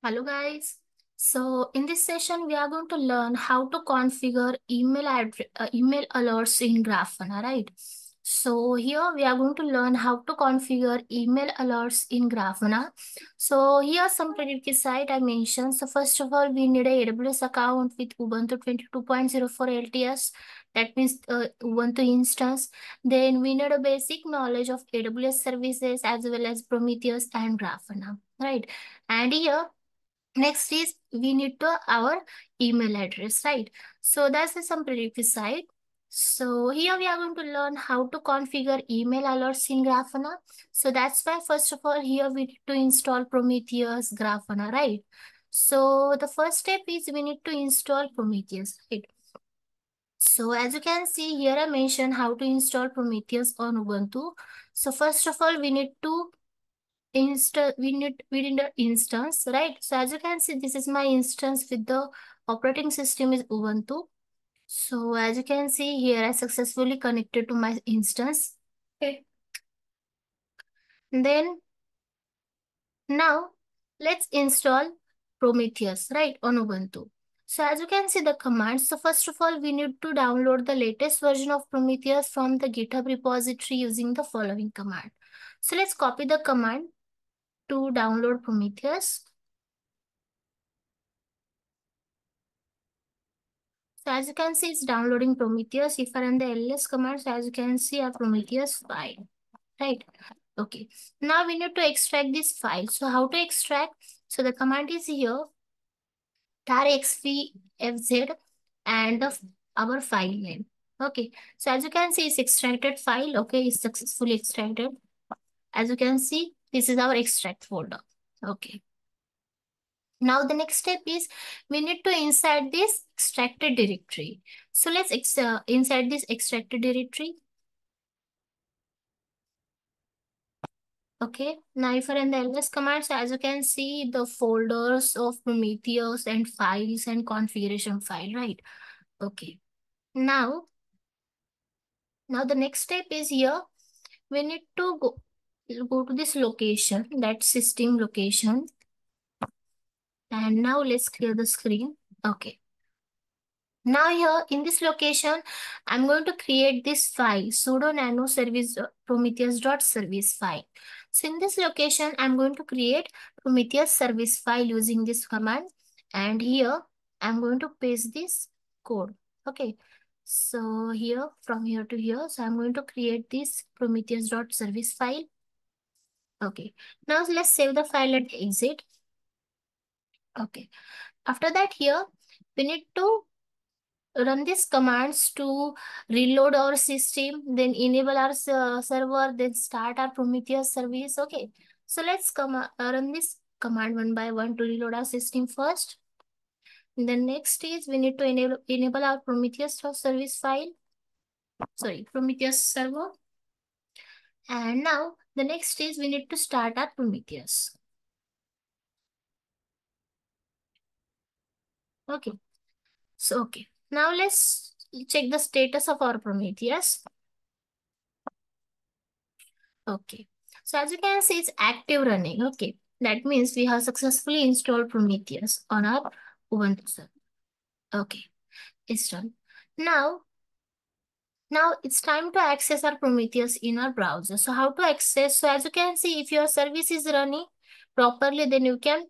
Hello guys. So in this session, we are going to learn how to configure email uh, email alerts in Grafana, right? So here we are going to learn how to configure email alerts in Grafana. So here some prerequisite I mentioned. So first of all, we need a AWS account with Ubuntu 22.04 LTS. That means uh, Ubuntu instance. Then we need a basic knowledge of AWS services as well as Prometheus and Grafana, right? And here Next is we need to our email address, right? So that's some prerequisite. So here we are going to learn how to configure email alerts in Grafana. So that's why first of all here we need to install Prometheus Grafana, right? So the first step is we need to install Prometheus, right? So as you can see here I mentioned how to install Prometheus on Ubuntu. So first of all we need to insta we need we need an instance right? So as you can see this is my instance with the operating system is ubuntu. So as you can see here i successfully connected to my instance. Okay. Then now let's install prometheus right on ubuntu. So as you can see the commands so first of all we need to download the latest version of prometheus from the github repository using the following command. So let's copy the command to download Prometheus. So as you can see, it's downloading Prometheus. If I run the ls command, so as you can see, a Prometheus file, right? Okay. Now we need to extract this file. So how to extract? So the command is here, tar xvfz and the, our file name. Okay. So as you can see, it's extracted file. Okay, it's successfully extracted. As you can see, this is our extract folder. Okay. Now the next step is we need to insert this extracted directory. So let's ex uh, insert this extracted directory. Okay, now if I run the ls commands, as you can see the folders of Prometheus and files and configuration file, right? Okay, now, now the next step is here, we need to go, go to this location, that system location. And now let's clear the screen. Okay. Now here in this location, I'm going to create this file, sudo nano service uh, prometheus.service file. So in this location, I'm going to create Prometheus service file using this command. And here, I'm going to paste this code. Okay. So here, from here to here, so I'm going to create this prometheus.service file. Okay. Now let's save the file and exit. Okay. After that here, we need to run these commands to reload our system, then enable our uh, server, then start our Prometheus service. Okay. So let's come uh, run this command one by one to reload our system first. Then next is we need to enable, enable our Prometheus service file. Sorry, Prometheus server. And now the next stage we need to start our Prometheus. Okay. So, okay. Now let's check the status of our Prometheus. Okay. So as you can see, it's active running. Okay. That means we have successfully installed Prometheus on our Ubuntu server. Okay. It's done. Now, now it's time to access our Prometheus in our browser. So how to access? So as you can see, if your service is running properly, then you can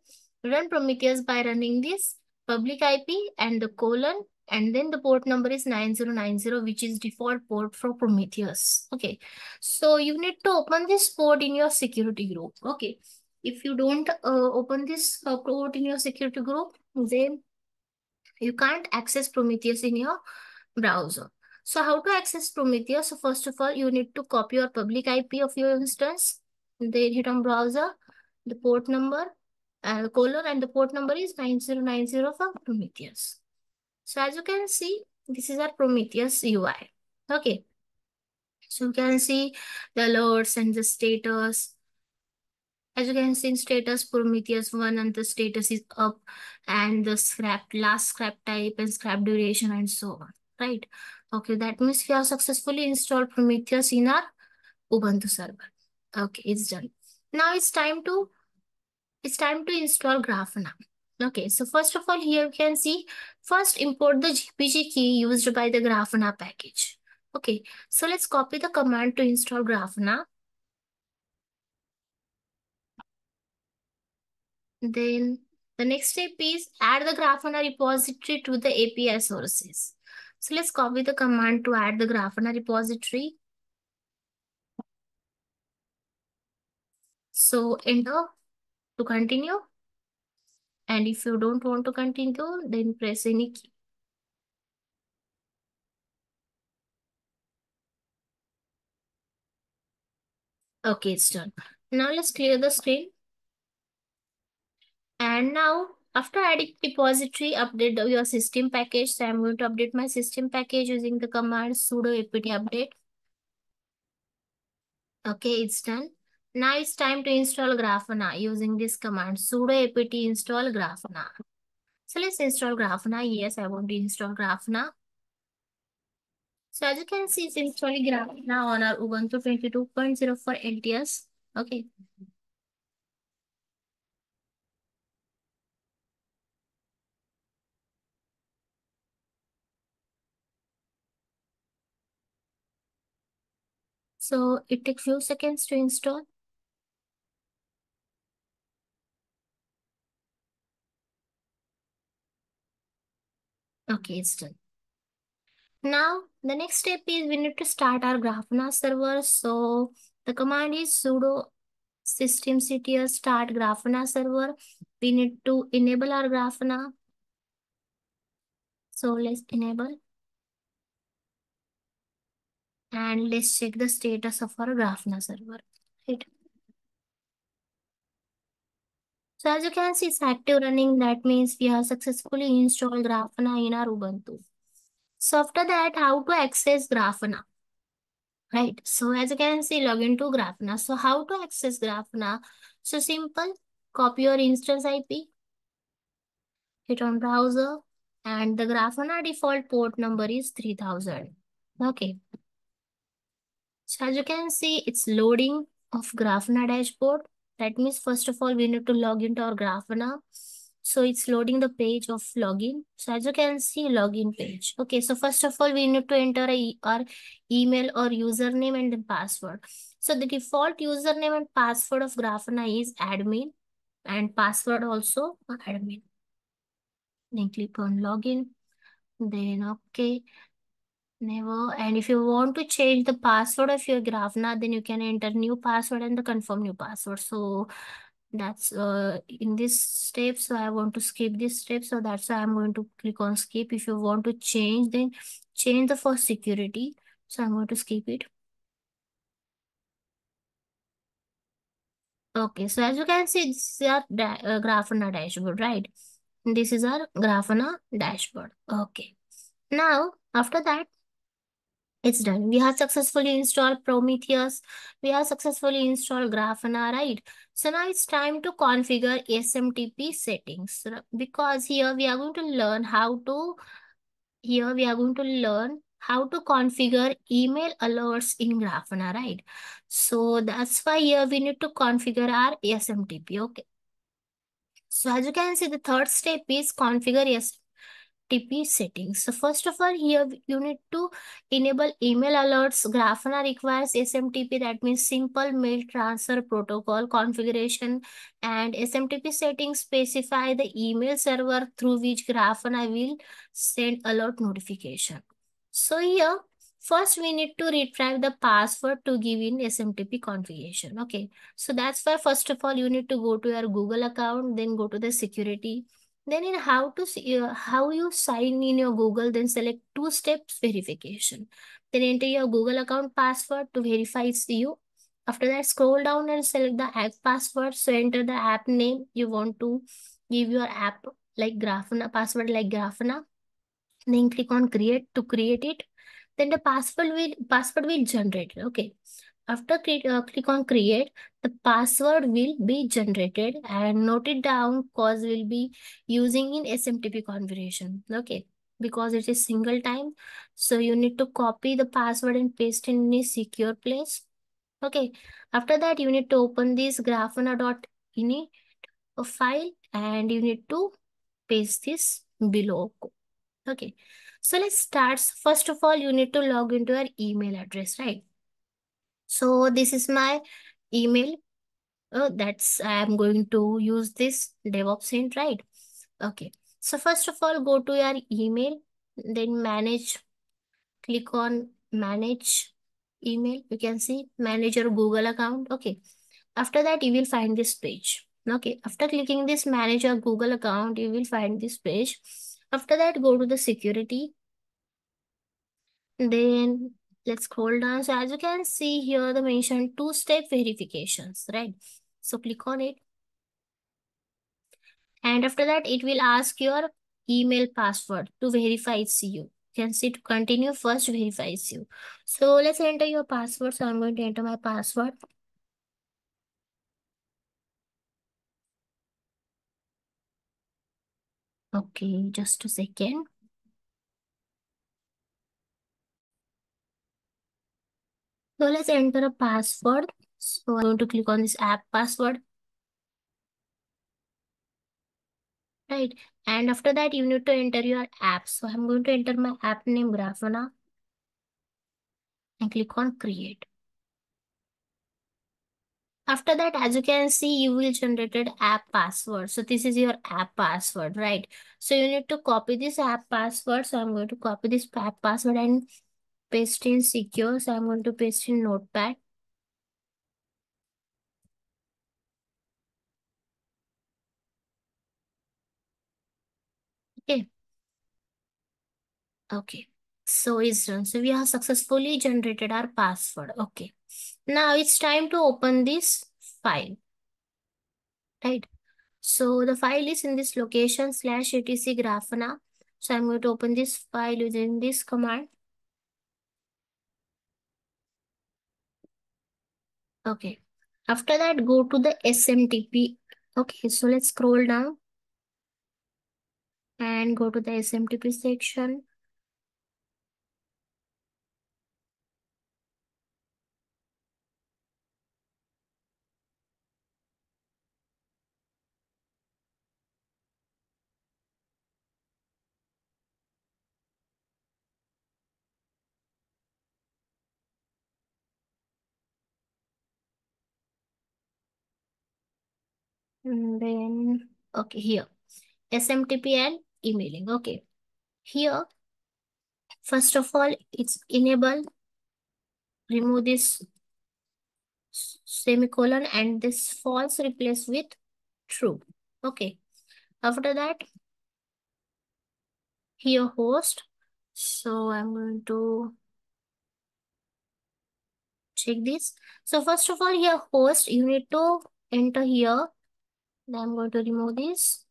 run Prometheus by running this public IP and the colon and then the port number is 9090 which is default port for Prometheus. Okay, so you need to open this port in your security group. Okay, if you don't uh, open this uh, port in your security group, then you can't access Prometheus in your browser. So how to access Prometheus? So first of all, you need to copy your public IP of your instance. Then hit on browser, the port number, uh, colon, and the port number is 9090 for Prometheus. So as you can see, this is our Prometheus UI. Okay. So you can see the alerts and the status. As you can see in status, Prometheus 1 and the status is up and the scrap, last scrap type and scrap duration and so on, right? Okay, that means we have successfully installed Prometheus in our Ubuntu server. Okay, it's done. Now it's time to it's time to install Grafana. Okay, so first of all, here you can see, first import the GPG key used by the Grafana package. Okay, so let's copy the command to install Grafana. Then the next step is add the Grafana repository to the APT sources. So let's copy the command to add the Grafana repository. So enter to continue. And if you don't want to continue, then press any key. Okay, it's done. Now let's clear the screen. And now after adding repository, update your system package. So I'm going to update my system package using the command sudo apt update. Okay, it's done. Now it's time to install Grafana using this command sudo apt install Grafana. So let's install Grafana. Yes, I want to install Grafana. So as you can see, it's installing Grafana on our Ubuntu 22.04 LTS. Okay. So it takes few seconds to install. Okay, it's done. Now, the next step is we need to start our Grafana server. So the command is sudo systemctl start Grafana server. We need to enable our Grafana. So let's enable. And let's check the status of our Grafana server. Right. So as you can see, it's active running. That means we have successfully installed Grafana in our Ubuntu. So after that, how to access Grafana? Right. So as you can see, log into Grafana. So how to access Grafana? So simple, copy your instance IP, hit on browser, and the Grafana default port number is 3000. Okay. So as you can see, it's loading of Grafana dashboard. That means first of all, we need to log into our Grafana. So it's loading the page of login. So as you can see, login page. Okay, so first of all, we need to enter a, our email or username and the password. So the default username and password of Grafana is admin and password also admin. Then click on login. Then okay, never. And if you want to change the password of your Grafana, then you can enter new password and the confirm new password. So that's uh, in this step so i want to skip this step. So that's why i'm going to click on skip. If you want to change then change the first security. So i'm going to skip it. Okay. So as you can see this is our uh, grafana dashboard right? This is our grafana dashboard. Okay. Now after that it's done. We have successfully installed Prometheus. We have successfully installed Grafana, right? So now it's time to configure SMTP settings because here we are going to learn how to, here we are going to learn how to configure email alerts in Grafana, right? So that's why here we need to configure our SMTP, okay? So as you can see, the third step is configure SMTP TP settings. So first of all, here you need to enable email alerts. Grafana requires SMTP, that means simple mail transfer protocol configuration and SMTP settings specify the email server through which Grafana will send alert notification. So here, first we need to retrieve the password to give in SMTP configuration. Okay, so that's why first of all, you need to go to your Google account, then go to the security then in how to see, uh, how you sign in your Google, then select two steps verification. Then enter your Google account password to verify you. After that, scroll down and select the app password. So enter the app name you want to give your app like Grafana, password like Grafana. Then click on create to create it. Then the password will password will generate. Okay. After click, uh, click on create, the password will be generated and note it down cause we'll be using in SMTP configuration. Okay, because it is single time. So you need to copy the password and paste in a secure place. Okay, after that you need to open this grafana.ini a file and you need to paste this below. Okay. So let's start. First of all, you need to log into your email address, right? So this is my email. Oh, that's I'm going to use this DevOps hint, right? Okay. So first of all, go to your email, then manage, click on manage email. You can see manage your Google account. Okay. After that, you will find this page. Okay. After clicking this manage your Google account, you will find this page. After that, go to the security. Then let's scroll down. So as you can see here, the mentioned two-step verifications, right? So click on it. And after that, it will ask your email password to verify it's you. You can see to continue first verifies you. So let's enter your password. So I'm going to enter my password. Okay, just a second. So let's enter a password. So I'm going to click on this app password. Right. And after that, you need to enter your app. So I'm going to enter my app name Grafana and click on create. After that, as you can see, you will generated app password. So this is your app password, right? So you need to copy this app password. So I'm going to copy this app password and paste in secure. So I'm going to paste in notepad. Okay. Okay. So it's done. So we have successfully generated our password. Okay. Now it's time to open this file. Right. So the file is in this location slash etc grafana. So I'm going to open this file using this command. Okay. After that, go to the SMTP. Okay, so let's scroll down and go to the SMTP section. And then, okay, here, SMTP and emailing. Okay, here, first of all, it's enable, remove this semicolon and this false replace with true. Okay, after that, here host. So I'm going to check this. So first of all, here host, you need to enter here then I'm going to remove this.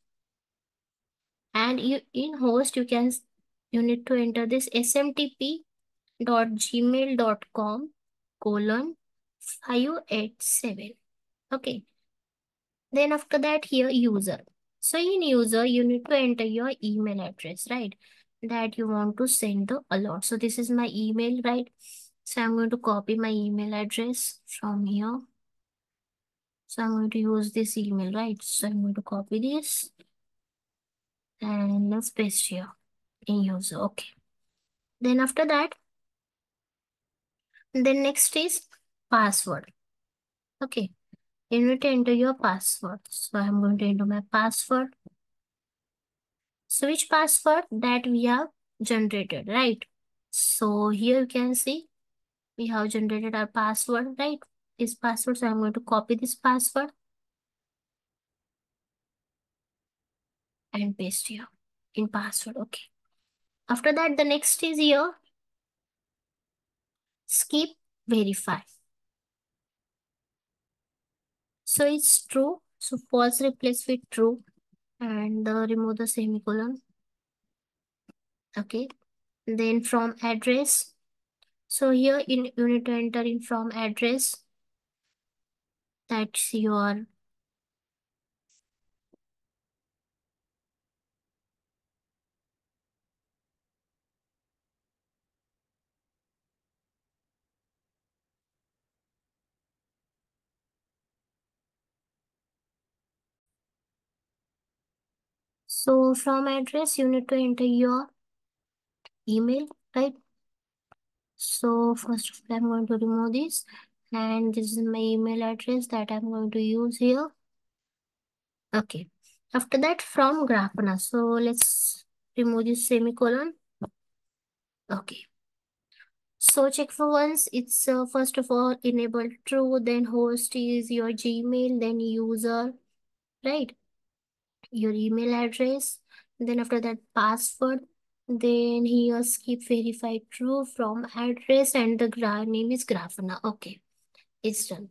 And you in host, you can you need to enter this smtp.gmail.com colon 587. Okay. Then after that here user. So in user, you need to enter your email address, right? That you want to send the alert. So this is my email, right? So I'm going to copy my email address from here. So I'm going to use this email, right? So I'm going to copy this and let's paste here in user. Okay. Then after that, then next is password. Okay. You need to enter your password. So I'm going to enter my password. So which password that we have generated, right? So here you can see we have generated our password, right? This password. So I'm going to copy this password and paste here in password. Okay. After that, the next is here. Skip verify. So it's true. So false replace with true and remove the semicolon. Okay. Then from address. So here in you need to enter in from address. That's your So from address, you need to enter your email, right? So first of all, I'm going to remove this and this is my email address that I'm going to use here. Okay. After that, from Grafana. So let's remove this semicolon. Okay. So check for once. It's uh, first of all enable true, then host is your Gmail, then user, right? Your email address. Then after that, password. Then here skip verify true from address and the name is Grafana. Okay, it's done.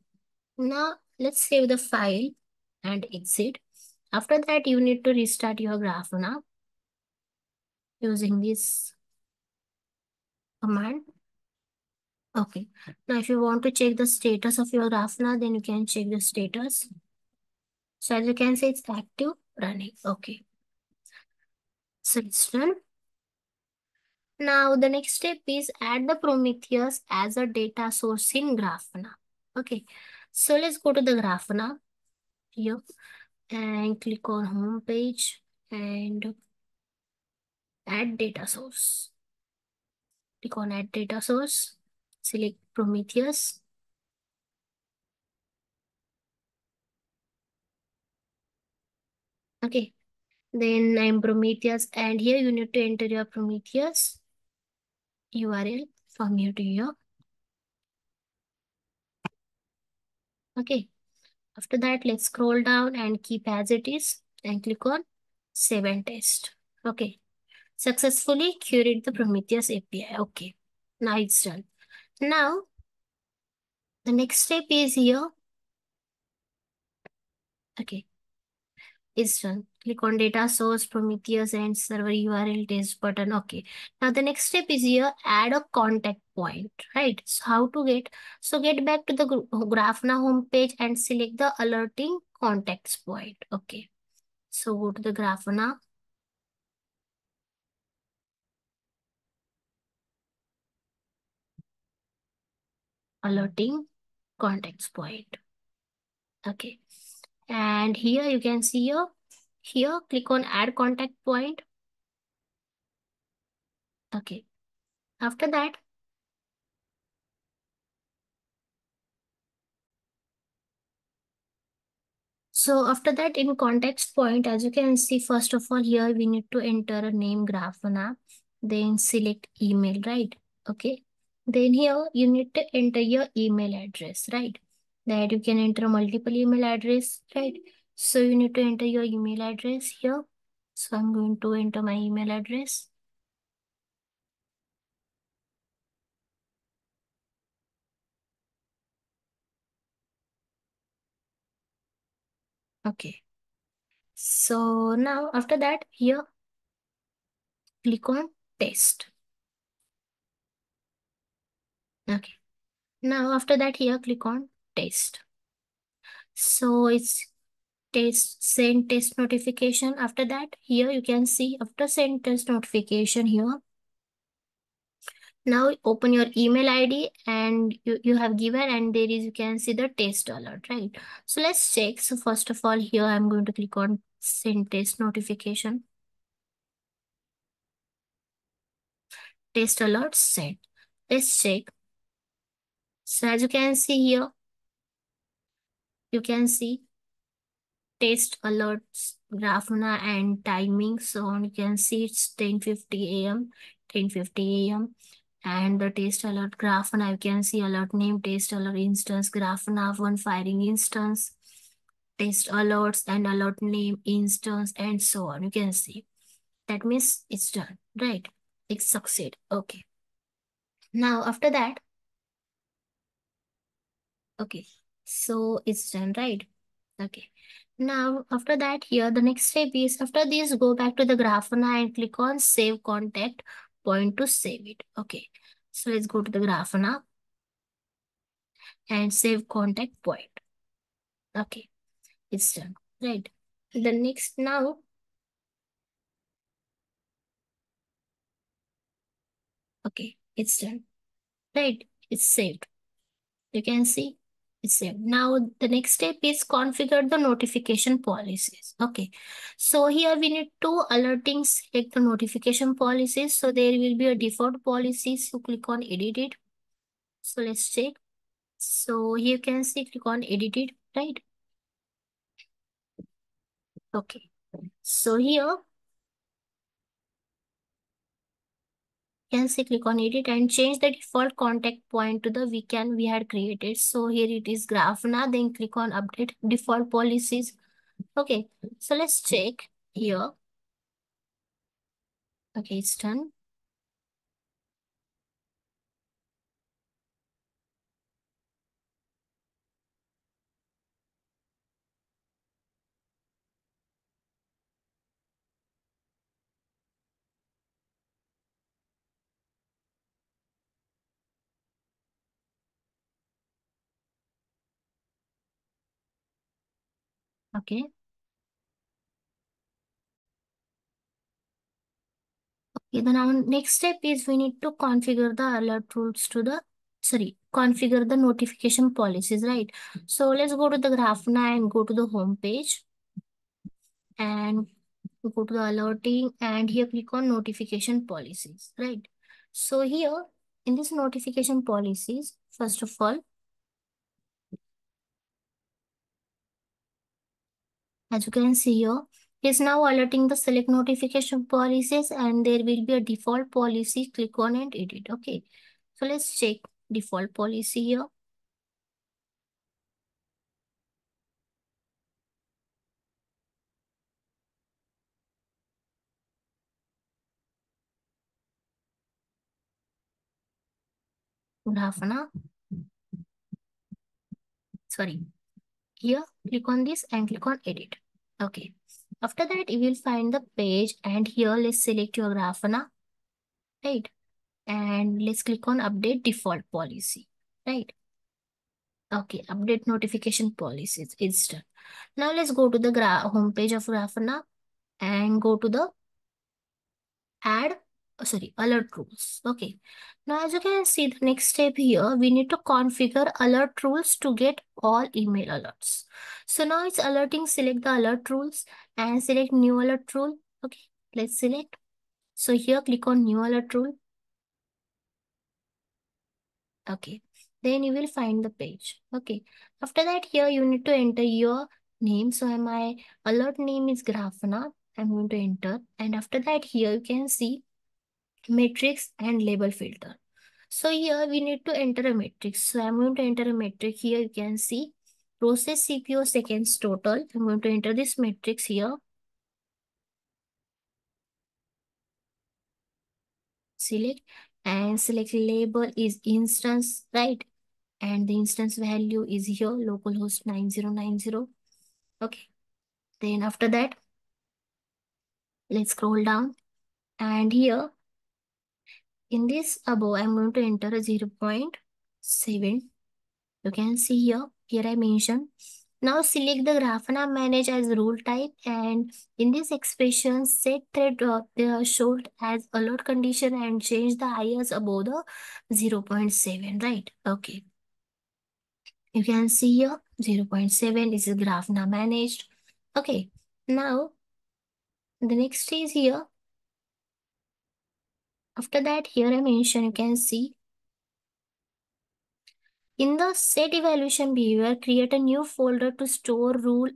Now let's save the file and exit. After that, you need to restart your Grafana using this command. Okay. Now, if you want to check the status of your Grafana, then you can check the status. So as you can see, it's active running. Okay. So it's done. Now the next step is add the Prometheus as a data source in Grafana. Okay. So let's go to the Grafana here and click on home page and add data source. Click on add data source, select Prometheus. Okay, then I'm Prometheus and here you need to enter your Prometheus URL from here to here. Okay, after that, let's scroll down and keep as it is and click on save and test. Okay, successfully queried the Prometheus API. Okay, now it's done. Now, the next step is here. Okay, it's done. Click on data source, Prometheus and server URL test button. Okay. Now the next step is here, add a contact point, right? So how to get, so get back to the Grafana homepage and select the alerting contacts point. Okay. So go to the Grafana. Alerting contacts point. Okay. And here you can see here, here click on add contact point. Okay. After that, So after that in context point, as you can see, first of all, here we need to enter a name Grafana, then select email, right? Okay. Then here you need to enter your email address, right? That you can enter multiple email address, right? So you need to enter your email address here. So I'm going to enter my email address. Okay. So now after that here, click on test. Okay. Now after that here, click on test. So it's test send test notification. After that here you can see after send test notification here. Now open your email ID and you, you have given and there is you can see the test alert, right? So let's check. So first of all here I'm going to click on send test notification. Test alert sent. Let's check. So as you can see here, you can see test alerts, Grafana and timing. So on you can see it's 10.50 a.m., 10.50 a.m. And the test alert Grafana, you can see alert name, test alert instance, Grafana one firing instance, test alerts and alert name, instance, and so on. You can see. That means it's done, right? It succeed. Okay. Now after that, okay. So it's done, right? Okay. Now, after that, here, the next step is, after this, go back to the Grafana and click on Save Contact Point to save it. Okay. So, let's go to the Grafana and Save Contact Point. Okay. It's done. Right. The next, now, okay, it's done. Right. It's saved. You can see same. Now the next step is configure the notification policies. Okay. So here we need to alerting select the notification policies. So there will be a default policies. So click on edit it. So let's check. So you can see click on edit it, right? Okay. So here can say click on edit and change the default contact point to the weekend we had created. So here it is Grafana, then click on update default policies. Okay, so let's check here. Okay, it's done. Okay. Okay, then our next step is we need to configure the alert rules to the, sorry, configure the notification policies, right? So let's go to the Grafana and go to the home page and go to the alerting and here click on notification policies, right? So here in this notification policies, first of all, as you can see here, is now alerting the select notification policies and there will be a default policy. Click on and edit. Okay. So let's check default policy here. Grafana. Sorry. Here, click on this and click on edit. Okay. After that, you will find the page and here let's select your Grafana. Right. And let's click on update default policy. Right. Okay, update notification policies. It's done. Now let's go to the home page of Grafana and go to the add, Oh, sorry, alert rules. Okay. Now, as you can see, the next step here, we need to configure alert rules to get all email alerts. So now it's alerting, select the alert rules and select new alert rule. Okay, let's select. So here, click on new alert rule. Okay, then you will find the page. Okay, after that here, you need to enter your name. So my alert name is Grafana. I'm going to enter. And after that here, you can see matrix and label filter. So here we need to enter a matrix. So I'm going to enter a matrix here. You can see process CPU seconds total. I'm going to enter this matrix here. Select and select label is instance, right? And the instance value is here, localhost 9090. Okay. Then after that, let's scroll down. And here in this above, I'm going to enter a 0 0.7. You can see here, here I mentioned. Now select the Grafana manage as rule type and in this expression set thread uh, the showed as alert condition and change the IS above the 0 0.7, right? Okay. You can see here 0 0.7 is Grafana managed. Okay. Now the next is here after that, here I mention, you can see in the set evaluation behavior, create a new folder to store rule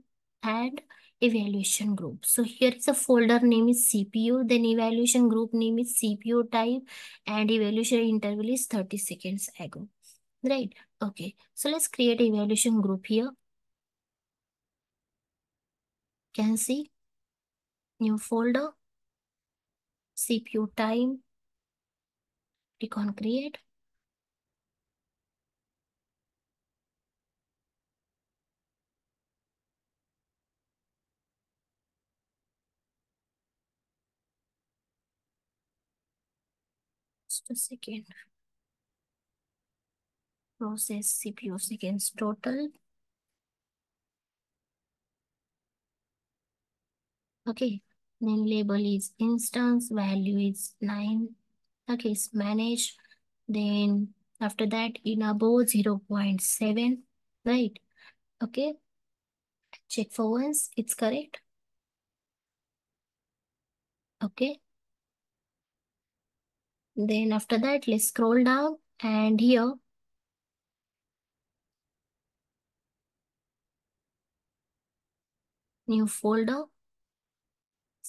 and evaluation group. So here is a folder name is CPU, then evaluation group name is CPU type and evaluation interval is 30 seconds ago. Right? Okay. So let's create evaluation group here. Can see new folder, CPU time, click on create. Just a second. Process CPU seconds total. Okay, then label is instance, value is 9. Okay, it's managed. Then after that, in above 0 0.7, right? Okay. Check for once, it's correct. Okay. Then after that, let's scroll down and here new folder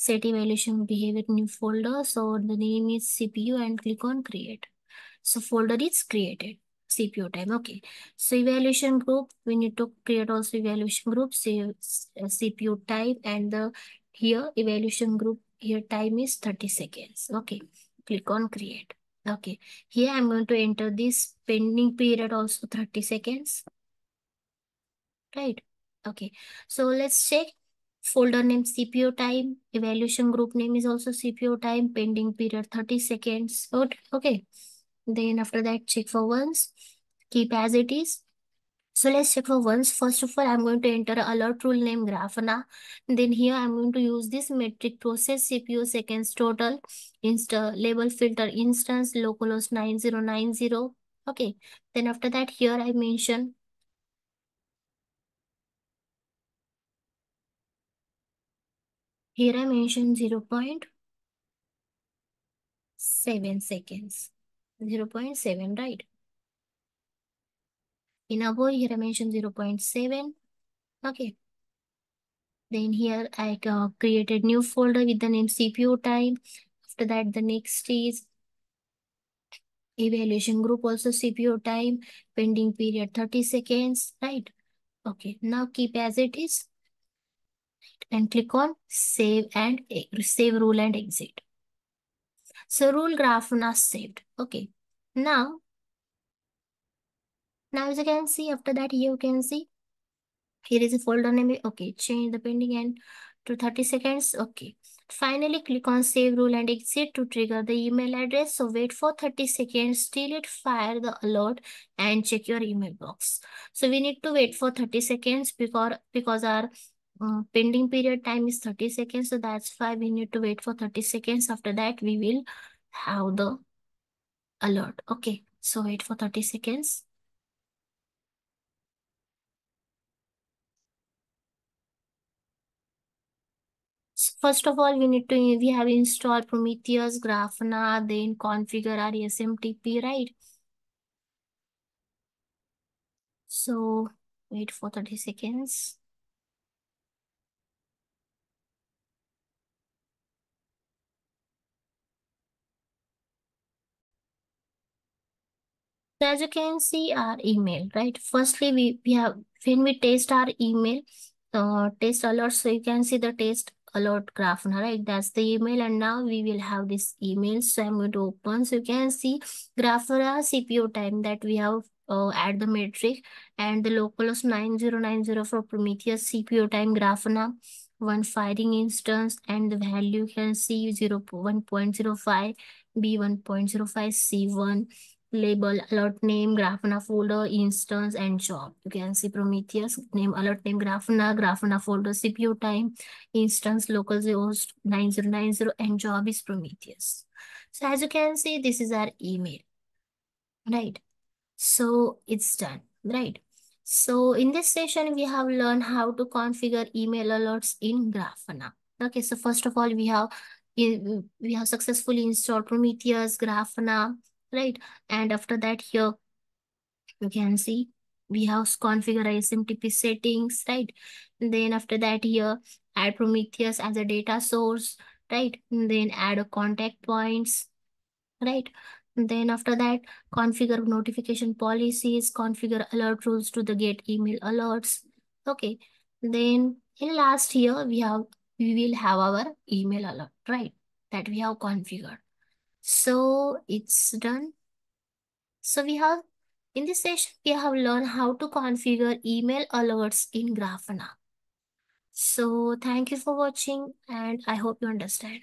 set evaluation behavior new folder. So the name is cpu and click on create. So folder is created. Cpu time okay. So evaluation group we need to create also evaluation group cpu type and the here evaluation group here time is 30 seconds okay. Click on create okay. Here i'm going to enter this pending period also 30 seconds right okay. So let's check folder name cpu time. Evaluation group name is also cpu time. Pending period 30 seconds. Okay. Then after that check for once keep as it is. So let's check for once first of all i'm going to enter alert rule name grafana then here i'm going to use this metric process cpu seconds total. Insta label filter instance localhost 9090 okay. Then after that here i mention Here I mentioned 0 0.7 seconds. 0 0.7, right? In above, here I mentioned 0 0.7. Okay. Then here I uh, created new folder with the name CPU time. After that, the next is evaluation group also CPU time, pending period 30 seconds, right? Okay, now keep as it is and click on save and save rule and exit. So rule Grafana saved. Okay. Now, now as you can see, after that you can see here is a folder name. Okay, change the pending and to 30 seconds. Okay. Finally, click on save rule and exit to trigger the email address. So wait for 30 seconds till it fire the alert and check your email box. So we need to wait for 30 seconds because, because our uh, pending period time is 30 seconds. So that's why we need to wait for 30 seconds. After that, we will have the alert. Okay, so wait for 30 seconds. So first of all, we need to, we have installed Prometheus, Grafana, then configure our SMTP, right? So wait for 30 seconds. So as you can see our email, right? Firstly, we, we have, when we test our email, uh, test alert, so you can see the test alert graph, right? That's the email. And now we will have this email. So I'm going to open. So you can see graph for our CPU time that we have uh, add the metric and the localhost 9090 for Prometheus CPU time graph Grafana one firing instance and the value you can see 0 1.05 B 1.05 C1 label, alert name, Grafana folder, instance, and job. You can see Prometheus, name, alert name, Grafana, Grafana folder, CPU time, instance, local localhost 9090, and job is Prometheus. So as you can see, this is our email, right? So it's done, right? So in this session, we have learned how to configure email alerts in Grafana. Okay, so first of all, we have we have successfully installed Prometheus, Grafana, right? And after that here, you can see we have configure SMTP settings, right? And then after that here, add Prometheus as a data source, right? And then add a contact points, right? And then after that, configure notification policies, configure alert rules to the get email alerts. Okay. Then in last here, we have we will have our email alert, right? That we have configured. So it's done. So we have, in this session, we have learned how to configure email alerts in Grafana. So thank you for watching and I hope you understand.